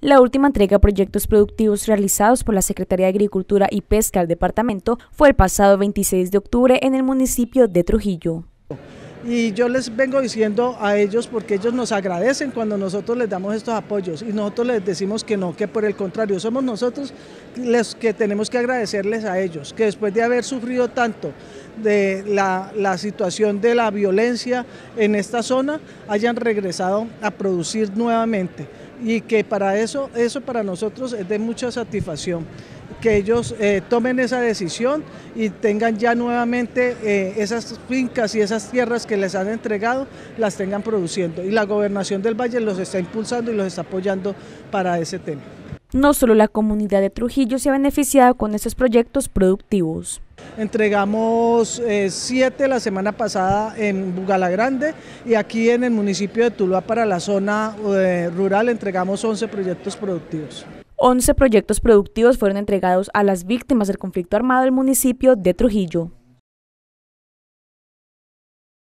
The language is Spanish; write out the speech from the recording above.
La última entrega de proyectos productivos realizados por la Secretaría de Agricultura y Pesca del departamento fue el pasado 26 de octubre en el municipio de Trujillo. Y yo les vengo diciendo a ellos porque ellos nos agradecen cuando nosotros les damos estos apoyos y nosotros les decimos que no, que por el contrario, somos nosotros los que tenemos que agradecerles a ellos, que después de haber sufrido tanto de la, la situación de la violencia en esta zona, hayan regresado a producir nuevamente y que para eso, eso para nosotros es de mucha satisfacción que ellos eh, tomen esa decisión y tengan ya nuevamente eh, esas fincas y esas tierras que les han entregado, las tengan produciendo. Y la gobernación del Valle los está impulsando y los está apoyando para ese tema. No solo la comunidad de Trujillo se ha beneficiado con estos proyectos productivos. Entregamos eh, siete la semana pasada en Bugala Grande y aquí en el municipio de Tuluá para la zona rural entregamos 11 proyectos productivos. 11 proyectos productivos fueron entregados a las víctimas del conflicto armado del municipio de Trujillo.